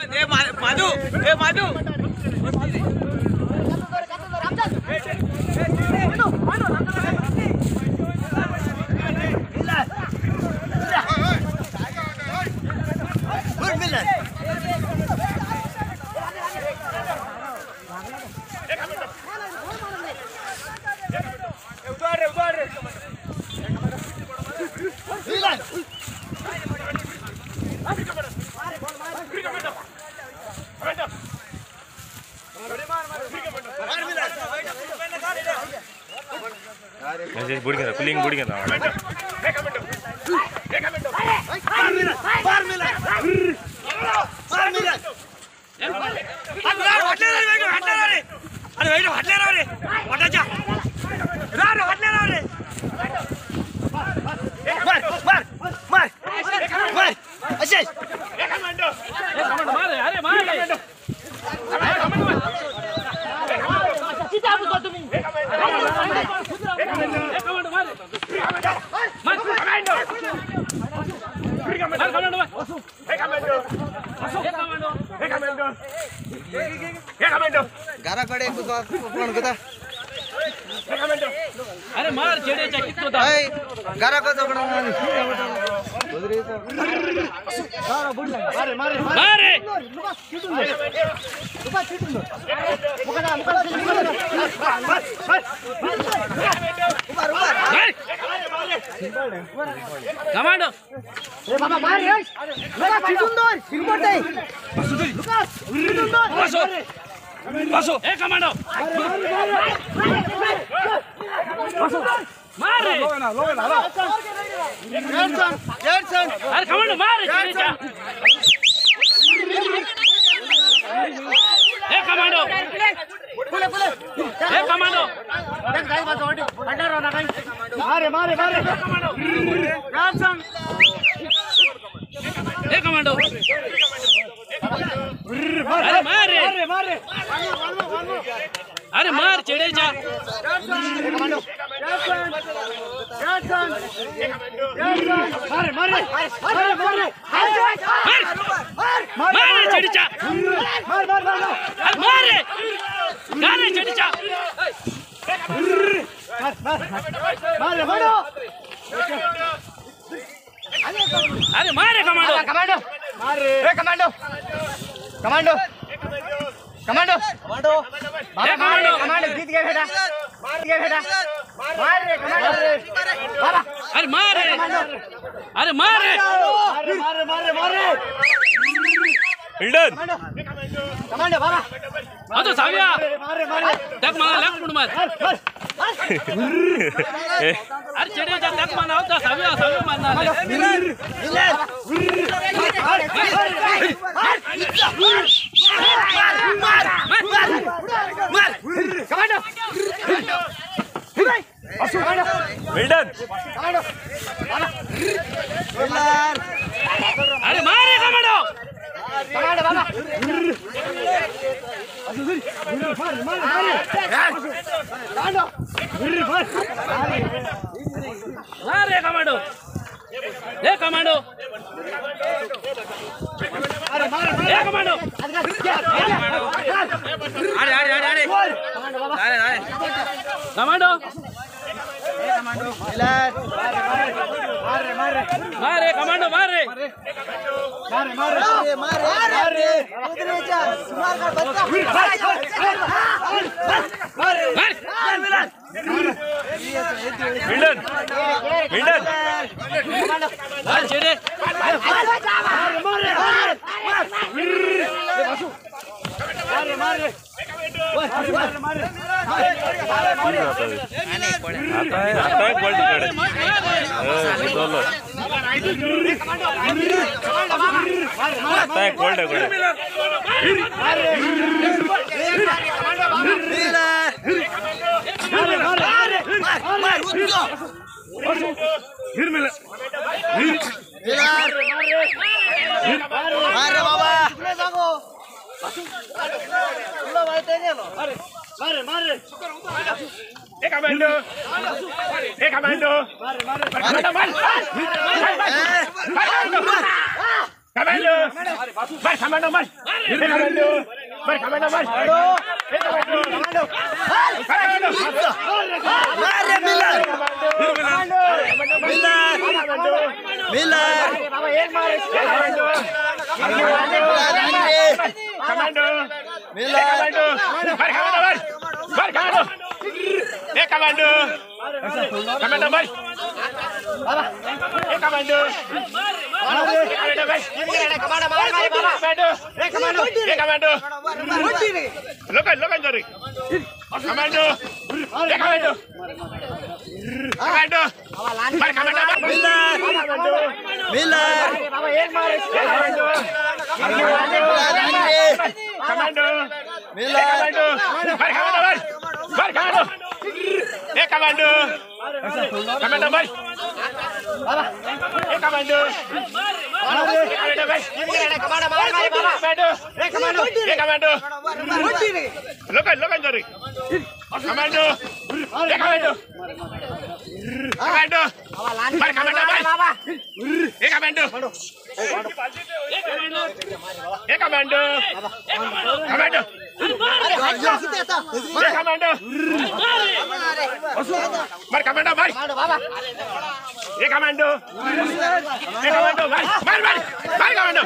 ए माधु ए माधु। ఏ మా- మధు ఏ Madhu message బుడిగిందా cooling गारा कडे ¡Camando! ¡Vamos, Mario! ¡Vamos, Mario! ¡Vamos, Mario! ¡Vamos, Mario! ¡Vamos, Mario! ¡Vamos, Mario! ¡Eh, comando! ¡Eh, comando! ¡Eh, comando! ¡Eh, comando! ¡Eh, comando! ¡Eh, comando! ¡Eh, comando! Comando! ¡Eh, ¡Eh, comando! ¡Eh, comando! ¡Eh, comando! ¡ ए commando ए commando ए commando. अरे मारे अरे मारे। अरे मार चढ़े जा। मारे चेड़े चा मारे चेड़े चा अरे मारे गाने चेड़े चा अरे मारे कमांडो। कमांडो। ए commando. Commando. Commando. Commando. Commando. Commando. जीत गए बेटा। मार गए बेटा। मार रे कमांडो बाबा। अरे मारे। अरे मारे। मारे मारे मारे मारे। हिल्डन कमांडो बाबा। हाँ तो साविया मारे मारे टक मारा लग मुड़ मत अरे चढ़े जा टक मारा होता साविया साविया मारना ले कमांडो हिल्डन अरे मारे कमांडो कमांडो बाबा मारे कमांडो ए कमांडो ए कमांडो अरे अरे अरे अरे अरे अरे कमांडो मारे मारे मारे मारे मारे मारे मारे मारे कुदरेचा सुमार का बच्चा मारे मारे हिल्डन हिल्डन मार चढ़े आता है आता है पलटी कड़े बोलो आता है कोल्ड है कोल्ड मारे बाबा मारे मारे एक कमांडो एक commando Comando! Vai, comando, vai! Vai, comando! Vai, comando, vai! Vai, comando! Comando! मारे मिलर मिलर मिलर बाबा एक मार कमांडो मिलर कमांडो बर कमांडो बर बर कमांडो एक कमांडो कमांडो बर एक कमांडो एक कमांडो एक कमांडो लोकल लोकल जरी कमांडो एक कमांडो कमांडो बर कमांडो मिलर मिलर बाबा एक मार कमांडो कमांडो मिलर कमांडो बर कमांडो बर बर कमांडो एक कमांडो कमांडो बर एक कमांडो एक कमांडो एक कमांडो लोकल लोकल जरी कमांडो एक कमांडो कमांडो बर कमांडो बर एक कमांडो एक कमांडो कमांडो एक कमांडो बर कमांडो बर एक कमांडो एक कमांडो बर बर बर बर कमांडो